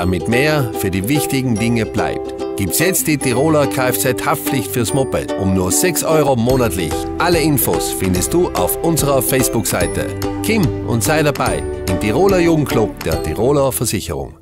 damit mehr für die wichtigen Dinge bleibt. Gibt's jetzt die Tiroler Kfz-Haftpflicht fürs Moped um nur 6 Euro monatlich. Alle Infos findest du auf unserer Facebook-Seite. Kim und sei dabei im Tiroler Jugendclub der Tiroler Versicherung.